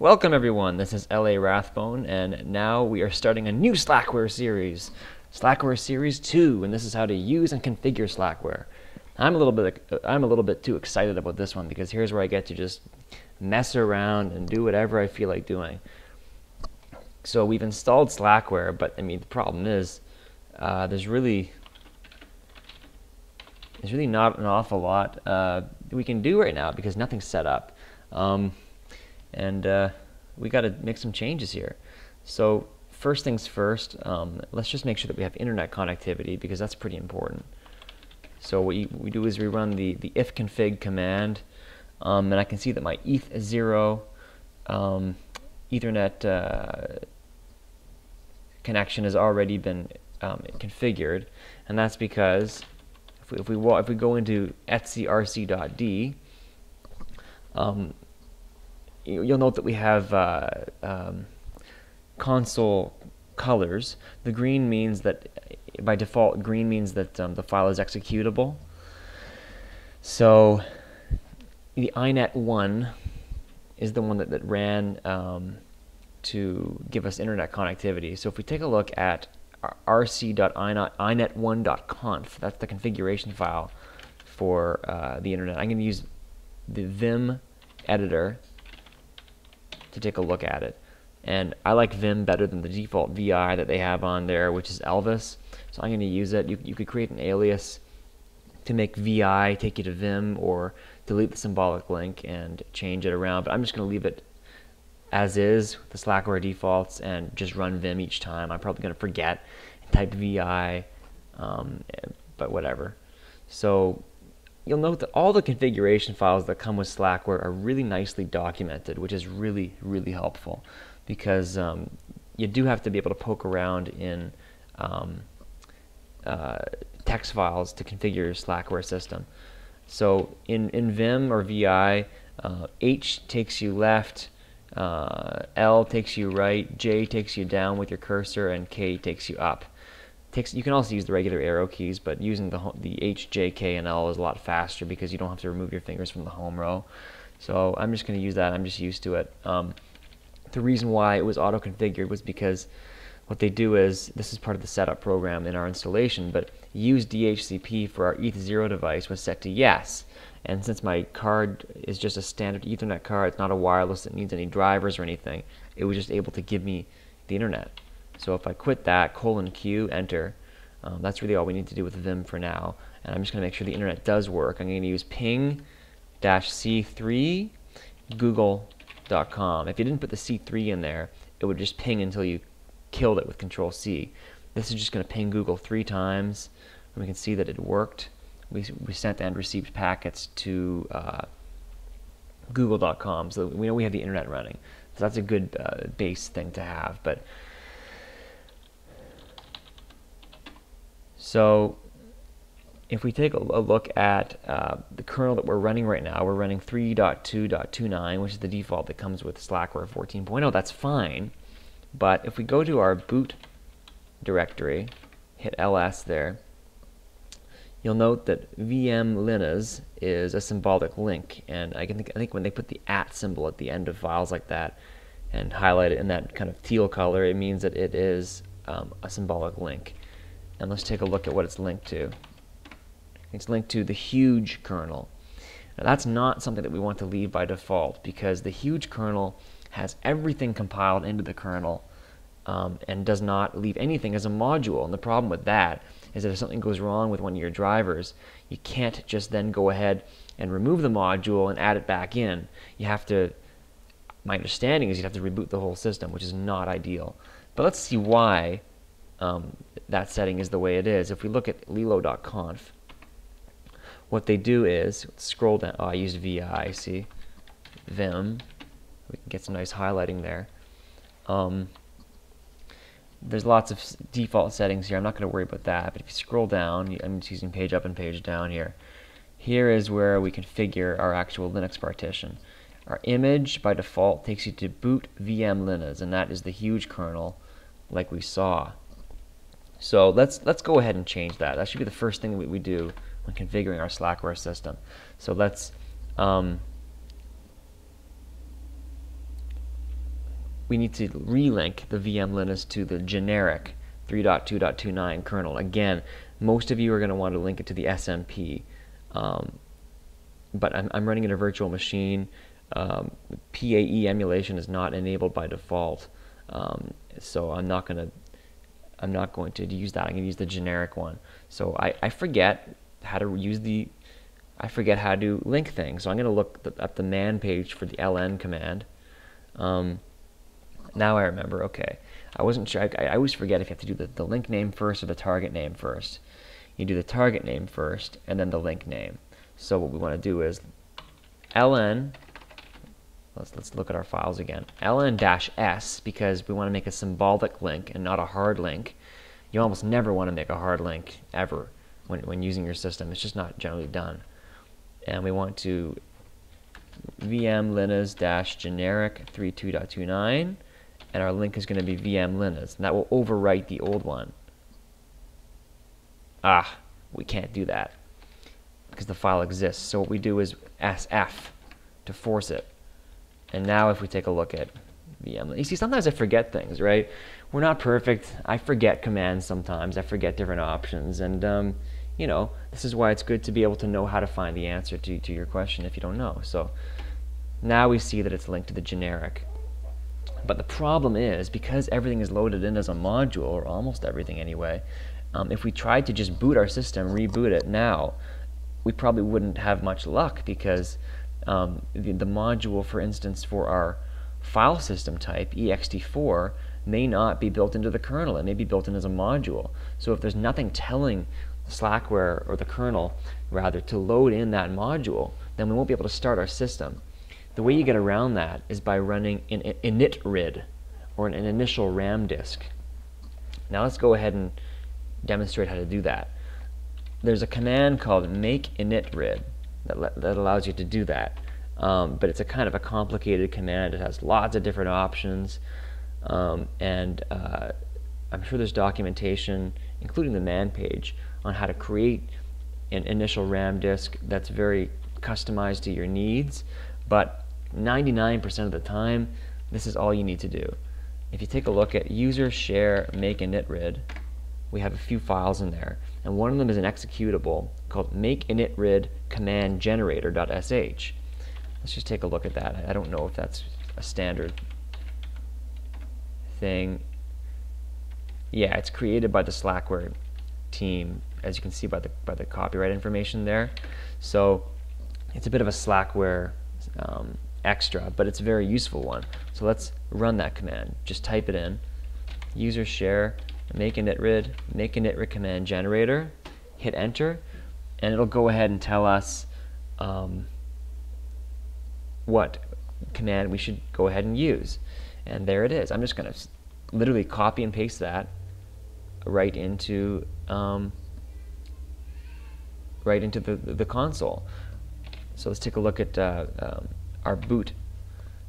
Welcome everyone, this is LA Rathbone, and now we are starting a new Slackware series, Slackware Series 2, and this is how to use and configure Slackware. I'm a little bit I'm a little bit too excited about this one because here's where I get to just mess around and do whatever I feel like doing. So we've installed Slackware, but I mean the problem is uh, there's really there's really not an awful lot uh, we can do right now because nothing's set up. Um, and uh, we got to make some changes here. So first things first, um, let's just make sure that we have internet connectivity because that's pretty important. So what we do is we run the, the ifconfig command, um, and I can see that my ETH0 um, Ethernet uh, connection has already been um, configured, and that's because if we, if we, if we go into etcrc.d, you'll note that we have uh, um, console colors. The green means that, by default, green means that um, the file is executable. So the inet1 is the one that, that ran um, to give us internet connectivity. So if we take a look at rc.inet1.conf, that's the configuration file for uh, the internet. I'm going to use the Vim editor to take a look at it. And I like Vim better than the default VI that they have on there, which is Elvis. So I'm going to use it. You, you could create an alias to make VI take you to Vim or delete the symbolic link and change it around. But I'm just going to leave it as is, the Slackware defaults, and just run Vim each time. I'm probably going to forget and type VI, um, but whatever. So you'll note that all the configuration files that come with Slackware are really nicely documented, which is really, really helpful because um, you do have to be able to poke around in um, uh, text files to configure your Slackware system. So in, in Vim or VI, uh, H takes you left, uh, L takes you right, J takes you down with your cursor, and K takes you up takes you can also use the regular arrow keys but using the the H J K and L is a lot faster because you don't have to remove your fingers from the home row. So I'm just going to use that. I'm just used to it. Um, the reason why it was auto configured was because what they do is this is part of the setup program in our installation but use DHCP for our ETH0 device was set to yes. And since my card is just a standard ethernet card it's not a wireless that needs any drivers or anything it was just able to give me the internet so if I quit that, colon Q, enter, um, that's really all we need to do with Vim for now. And I'm just going to make sure the internet does work. I'm going to use ping c3 google.com. If you didn't put the C3 in there, it would just ping until you killed it with control C. This is just going to ping Google three times. And we can see that it worked. We, we sent and received packets to uh, google.com. So we know we have the internet running. So that's a good uh, base thing to have. But So if we take a, look at uh, the kernel that we're running right now, we're running 3.2.29, which is the default that comes with Slackware 14.0. That's fine. But if we go to our boot directory, hit ls there, you'll note that vmlinuz is a symbolic link. And I, think, I think when they put the at symbol at the end of files like that and highlight it in that kind of teal color, it means that it is um, a symbolic link. And let's take a look at what it's linked to. It's linked to the huge kernel. Now that's not something that we want to leave by default because the huge kernel has everything compiled into the kernel um, and does not leave anything as a module. And the problem with that is that if something goes wrong with one of your drivers, you can't just then go ahead and remove the module and add it back in. You have to, my understanding is you'd have to reboot the whole system, which is not ideal. But let's see why um, that setting is the way it is. If we look at lilo.conf, what they do is, scroll down, oh, I used VI, see, Vim, we can get some nice highlighting there. Um, there's lots of default settings here, I'm not going to worry about that, but if you scroll down, I'm just using page up and page down here. Here is where we configure our actual Linux partition. Our image, by default, takes you to boot VM Linux, and that is the huge kernel like we saw. So let's let's go ahead and change that. That should be the first thing we, we do when configuring our Slackware system. So let's um, we need to relink the VM Linux to the generic 3.2.29 kernel. Again, most of you are going to want to link it to the SMP. Um, but I'm, I'm, running in a virtual machine. Um, PAE emulation is not enabled by default, um, so I'm not going to I'm not going to use that. I'm going to use the generic one. So I, I forget how to use the I forget how to link things. So I'm going to look the, at the man page for the ln command. Um, now I remember. Okay, I wasn't sure. I, I, always forget if you have to do the, the link name first or the target name first. You do the target name first and then the link name. So what we want to do is ln. Let's let's look at our files again. ln-s because we want to make a symbolic link and not a hard link. You almost never want to make a hard link ever when when using your system. It's just not generally done. And we want to vm linux-generic 32.29, and our link is going to be VM Linux, and that will overwrite the old one. Ah, we can't do that because the file exists. So what we do is SF to force it. And now if we take a look at VM, you see sometimes I forget things, right? We're not perfect. I forget commands sometimes. I forget different options, and um, you know this is why it's good to be able to know how to find the answer to to your question if you don't know. So now we see that it's linked to the generic. But the problem is, because everything is loaded in as a module, or almost everything anyway, um, if we tried to just boot our system, reboot it now, we probably wouldn't have much luck because um, the, the module, for instance, for our file system type, ext4, may not be built into the kernel. It may be built in as a module. So if there's nothing telling Slackware, or the kernel, rather, to load in that module, then we won't be able to start our system. The way you get around that is by running an initrd, or an initial RAM disk. Now let's go ahead and demonstrate how to do that. There's a command called make initrd that, that allows you to do that. Um, but it's a kind of a complicated command. It has lots of different options. Um, and uh, I'm sure there's documentation, including the man page, on how to create an initial RAM disk that's very customized to your needs. But 99% of the time, this is all you need to do. If you take a look at user share make initrd, we have a few files in there. And one of them is an executable called make initrd command generator.sh. Let's just take a look at that. I don't know if that's a standard thing. Yeah, it's created by the Slackware team, as you can see by the by the copyright information there. So it's a bit of a Slackware um, extra, but it's a very useful one. So let's run that command. Just type it in. User share, make initrd, make initrd command generator, hit enter, and it'll go ahead and tell us um, what command we should go ahead and use. And there it is. I'm just going to literally copy and paste that right into um, right into the, the console. So let's take a look at uh, um, our boot.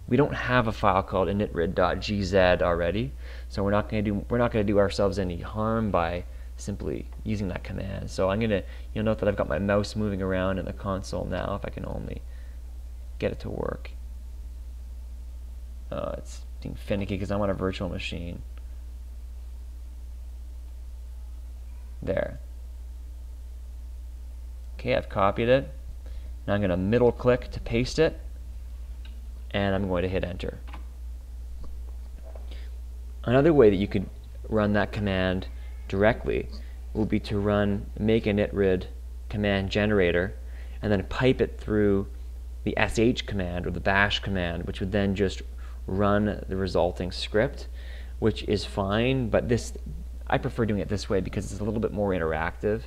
We don't have a file called initrd.gz already, so we're not going to do we're not going to do ourselves any harm by simply using that command. So I'm going to you'll note that I've got my mouse moving around in the console now. If I can only get it to work. Uh, it's being finicky because I'm on a virtual machine. There. Okay, I've copied it. Now I'm going to middle click to paste it and I'm going to hit enter. Another way that you could run that command directly will be to run make initrd command generator and then pipe it through the sh command or the bash command which would then just run the resulting script which is fine but this I prefer doing it this way because it's a little bit more interactive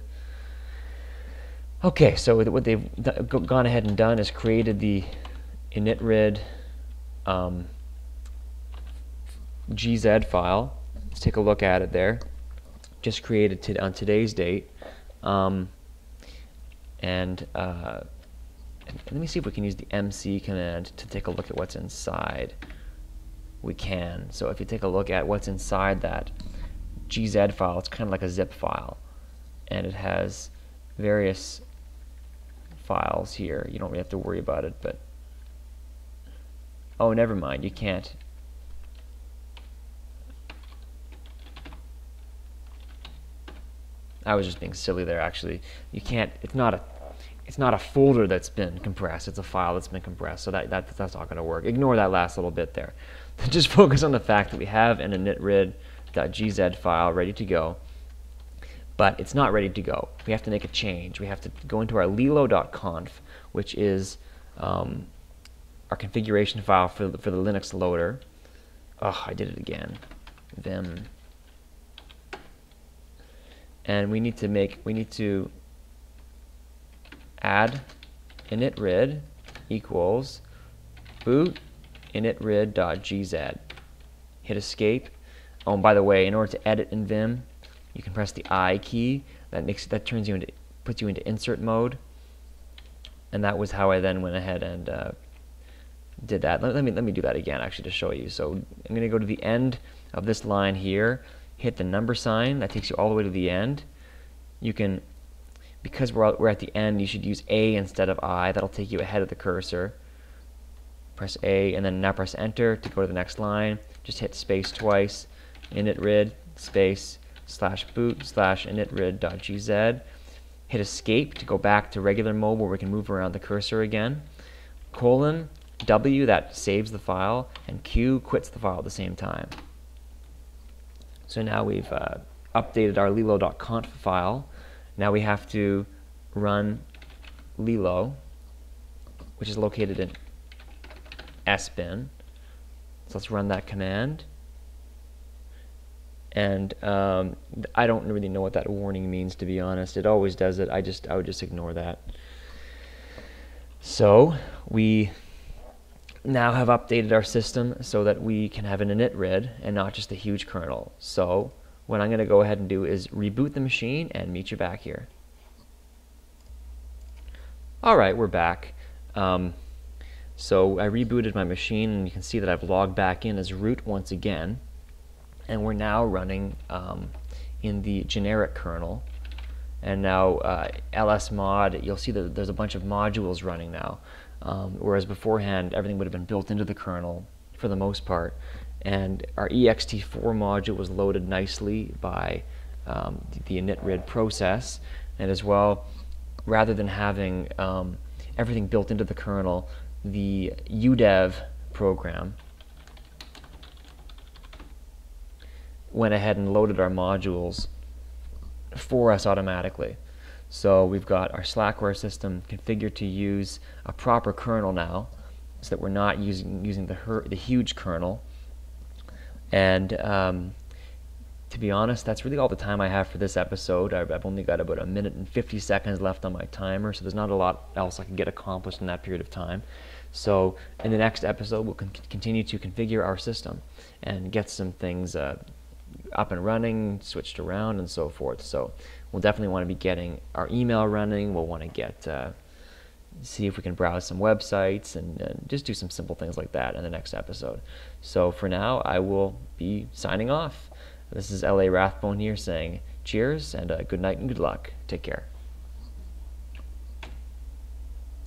okay so what they've gone ahead and done is created the initrd um, GZ file. Let's take a look at it there. Just created to, on today's date. Um, and uh, let me see if we can use the MC command to take a look at what's inside. We can. So if you take a look at what's inside that GZ file, it's kind of like a zip file. And it has various files here. You don't really have to worry about it, but Oh, never mind, you can't. I was just being silly there, actually. You can't, it's not a it's not a folder that's been compressed, it's a file that's been compressed, so that, that that's not going to work. Ignore that last little bit there. Just focus on the fact that we have an initrd.gz file ready to go, but it's not ready to go. We have to make a change. We have to go into our lilo.conf, which is um, our configuration file for the, for the Linux loader. Oh, I did it again. Vim. And we need to make we need to add initrd equals boot initrd.gz hit escape. Oh and by the way in order to edit in vim you can press the i key. That makes that turns you into puts you into insert mode. And that was how I then went ahead and uh, did that let, let me let me do that again actually to show you so I'm gonna go to the end of this line here hit the number sign. That takes you all the way to the end. You can, because we're, we're at the end, you should use A instead of I. That'll take you ahead of the cursor. Press A and then now press enter to go to the next line. Just hit space twice. initrd space slash boot slash initrd.gz. Hit escape to go back to regular mode where we can move around the cursor again. Colon W that saves the file and Q quits the file at the same time. So now we've uh, updated our lilo.conf file. Now we have to run lilo, which is located in sbin. So let's run that command. And um, I don't really know what that warning means, to be honest. It always does it. I just I would just ignore that. So we now have updated our system so that we can have an initrd and not just a huge kernel. So what I'm going to go ahead and do is reboot the machine and meet you back here. Alright, we're back. Um, so I rebooted my machine and you can see that I've logged back in as root once again. And we're now running um, in the generic kernel. And now uh, lsmod, you'll see that there's a bunch of modules running now. Um, whereas beforehand, everything would have been built into the kernel for the most part. And our ext4 module was loaded nicely by um, the initrd process. And as well, rather than having um, everything built into the kernel, the udev program went ahead and loaded our modules for us automatically. So we've got our Slackware system configured to use a proper kernel now, so that we're not using using the the huge kernel. And um, to be honest, that's really all the time I have for this episode. I've, I've, only got about a minute and 50 seconds left on my timer, so there's not a lot else I can get accomplished in that period of time. So in the next episode, we'll con continue to configure our system and get some things uh, up and running, switched around, and so forth. So we'll definitely want to be getting our email running. We'll want to get uh, see if we can browse some websites and, and, just do some simple things like that in the next episode. So for now, I will be signing off. This is L.A. Rathbone here saying cheers and uh, good night and good luck. Take care.